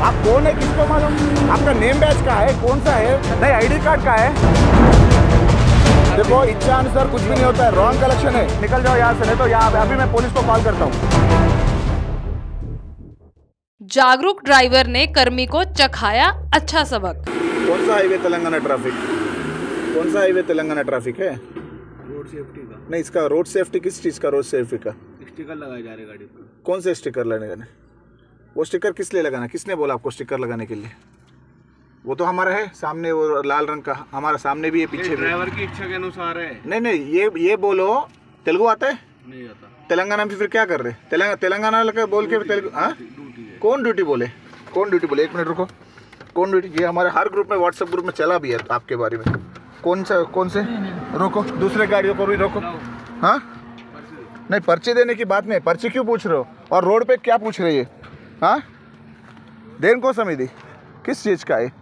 आप कौन है? किसको मालूम? आपका नेम बैच का है? कौन सा है? नहीं आईडी कार्ड का है? देखो इच्छा अनुसार कुछ भी नहीं होता है। रॉन्ग कलेक्शन है। निकल जाओ यहाँ से नहीं तो यहाँ अभी मैं पुलिस को कॉल करता हूँ। जागरूक ड्राइवर ने कर्मी को चखाया अच्छा सबक। कौन सा हाईवे तेलंगाना ट्रैफ़िक कौन सा हाईवे तेलंगाना ट्रैफ़िक है? रोड सेफ्टी का। नहीं इसका रोड सेफ्टी किस चीज़ का रोड सेफ्टी का? स्टिकर लगाए जा रहे गाड़ी पर कौन से स्टिकर लगाने वो स्टिकर किस लिए लगाना? किसने बोला आपको स्टिकर लगाने के लिए? वो तो हमारा है सामने वो लाल रंग का हमारा सामने भी है पीछे ड्राइवर की इच्छा के अनुसार है। नहीं नहीं ये ये बोलो तेलुगु आता है? नहीं आता। तेलंगाना में फिर क्या कर रहे? तेलंगाना तेलंगाना बोल के तेलुगु हाँ? कौन ड्यूटी बोले? कौन ड्यूटी बोले? एक मिनट रुको। कौन ड्यूटी ये हमारे हर ग्रुप में व्हाट्सएप ग्रुप में चला भी है आपके बारे में। कौन सा कौन से? रोको दूसरे गाड़ियों को भी रोको। हाँ? नहीं पर्ची देने की बात नहीं पर्ची क्यों पूछ रहे हो? और रोड पे क्या पूछ रही है हाँ? देन को समिति किस चीज़ का है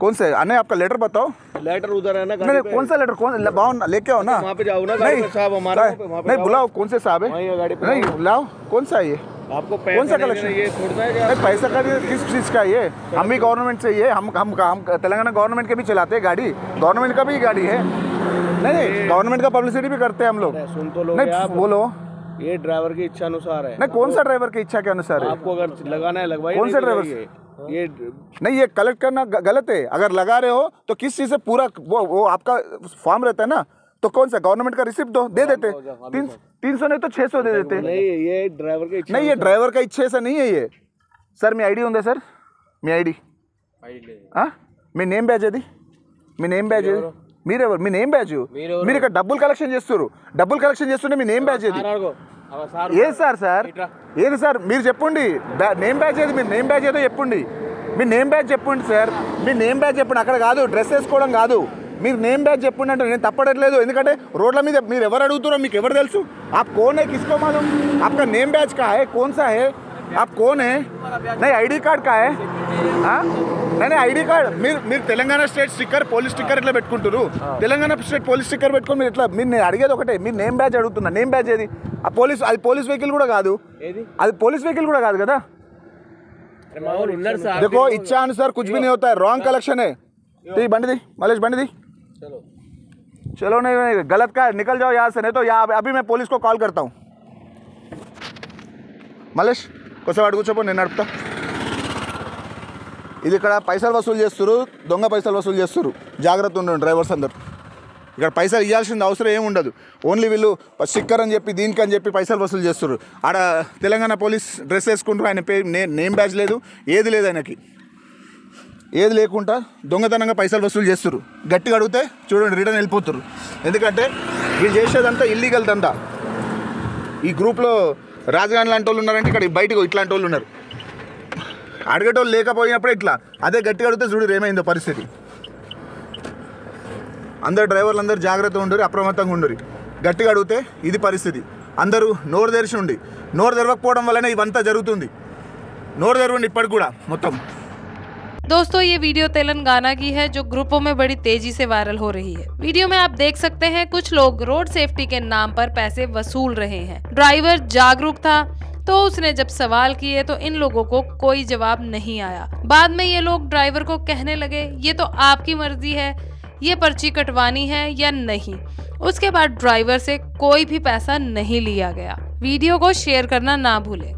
कौन सा? है आने आपका लेटर बताओ। लेटर उधर है ना नहीं नहीं, कौन सा लेटर कौन ल- बाओ ना, लेके आओ ना। वहाँ पे जाओ ना गाड़ी पे साहब हमारा नहीं बुलाओ कौन से साहब है? नहीं लाओ कौन सा है ये? आपको कौन सा कलेक्शन ये छोड़ना है क्या? पैसा का किस चीज़ का है ये? हम भी गवर्नमेंट से है हम हम हम तेलंगाना गवर्नमेंट के भी चलाते हैं गाड़ी। गवर्नमेंट का भी गाड़ी है। नहीं नहीं गवर्नमेंट का पब्लिसिटी भी करते हैं हम लोग। सुन तो लो नहीं बोलो। ये ड्राइवर की इच्छा अनुसार है। नहीं कौन सा ड्राइवर की इच्छा के अनुसार है? आपको अगर लगाना है लगवाइए कौन सा ड्राइवर ये नहीं ये कलेक्ट करना गलत है। अगर लगा रहे हो तो किस चीज़ से पूरा वो वो आपका फॉर्म रहता है ना? तो कौन सा? गवर्नमेंट का रिसिप्ट दो दे हाँ, देते। हाँ, तीन तीन सौ नहीं तो छह सौ दे देते। नहीं ये ड्राइवर का नहीं ये ड्राइवर का इच्छा ऐसा नहीं है ये। सर मैं आईडी डी सर? मैं आईडी डी हाँ? मैं नेम बैज है दी। मैं नेम बैज है? మీరెవరు? మీ నేమ్ బ్యాచ్ మీరు ఇక్కడ డబ్బులు కలెక్షన్ చేస్తారు డబ్బులు కలెక్షన్ చేస్తుంటే మీ నేమ్ బ్యాచ్ ఏది? ఏది సార్? సార్ ఏది సార్? మీరు చెప్పండి. నేమ్ బ్యాచ్ ఏది? మీరు నేమ్ బ్యాచ్ ఏదో చెప్పండి. మీ నేమ్ బ్యాచ్ చెప్పండి సార్. మీ నేమ్ బ్యాచ్ చెప్పండి. అక్కడ కాదు డ్రెస్ వేసుకోవడం కాదు. మీరు నేమ్ బ్యాచ్ చెప్పండి అంటే నేను తప్పడట్లేదు. ఎందుకంటే రోడ్ల మీద మీరు ఎవరు అడుగుతారో మీకు ఎవరు తెలుసు? ఆ కోన్ కిస్కోమాదం అక్కడ నేమ్ బ్యాచ్ కా హే? కోన్ సా హే आप कौन है नहीं आईडी कार्ड का है हाँ? नहीं नहीं ఐడి కార్డ్ మీరు మీరు Telangana state sticker police sticker ఇట్లా పెట్టుకుంటారు తెలంగాణ స్టేట్ పోలీస్ స్టిక్కర్ పెట్టుకొని మీరు ఇట్లా మీరు నేను అడిగేది ఒకటే మీరు నేమ్ బ్యాచ్ అడుగుతున్నా నేమ్ బ్యాచ్ ఏది ఆ పోలీస్ అది పోలీస్ వెహికల్ కూడా కాదు ఏది అది పోలీస్ వెహికల్ కూడా కాదు కదా అరే మా వాళ్ళు ఉన్నారు సార్ देखो इच्छा अनुसार कुछ भी नहीं होता है रॉन्ग कलेक्शन है ती बंडी दी मलेश बंडी दी चलो चलो नहीं नहीं गलत का है, निकल जाओ यहाँ से नहीं तो यहाँ अभी मैं पुलिस को कॉल करता हूँ మలేష్ కొంచెం అడుగు నేను నడుపుతా. ఇది ఇక్కడ పైసలు వసూలు చేస్తారు దొంగ పైసలు వసూలు చేస్తారు జాగ్రత్త ఉండండి డ్రైవర్స్ అందరు. ఇక్కడ పైసలు ఇవ్వాల్సిన అవసరం ఏమి ఉండదు. ఓన్లీ వీళ్ళు స్టిక్కర్ అని చెప్పి దీనికని చెప్పి పైసలు వసూలు చేస్తారు ఆడ తెలంగాణ పోలీస్ డ్రెస్ వేసుకుంటారు ఆయన పే నే నేమ్ బ్యాచ్ లేదు ఏది లేదు ఆయనకి. ఏది లేకుండా దొంగతనంగా పైసలు వసూలు చేస్తారు గట్టిగా అడిగితే చూడండి రిటర్న్ వెళ్ళిపోతారు ఎందుకంటే వీళ్ళు చేసేదంతా ఇల్లీగల్ దంతా ఈ గ్రూప్లో రాజగాన్ లాంటి వాళ్ళు ఉన్నారంటే ఇక్కడ బయటకు ఇట్లాంటి వాళ్ళు ఉన్నారు. అడిగేటోళ్ళు లేకపోయినప్పుడు ఇట్లా అదే గట్టిగా అడిగితే చూడు ఏమైందో పరిస్థితి. అందరు డ్రైవర్లు అందరూ జాగ్రత్తగా ఉండరు అప్రమత్తంగా ఉండరు గట్టిగా అడిగితే ఇది పరిస్థితి. అందరూ నోరు తెరిచి ఉండి నోరు తెరవకపోవడం వల్లనే ఇవంతా జరుగుతుంది. నోరు తెరవండి ఇప్పటికి కూడా మొత్తం. दोस्तों, ये वीडियो तेलंगाना की है, जो ग्रुपों में बड़ी तेज़ी से वायरल हो रही है। वीडियो में आप देख सकते हैं, कुछ लोग रोड सेफ्टी के नाम पर पैसे वसूल रहे हैं। ड्राइवर जागरूक था तो उसने जब सवाल किए तो इन लोगों को कोई जवाब नहीं आया। बाद में ये लोग ड्राइवर को कहने लगे, ये तो आपकी मर्ज़ी है, ये पर्ची कटवानी है या नहीं? उसके बाद ड्राइवर से कोई भी पैसा नहीं लिया गया। वीडियो को शेयर करना ना भूलें।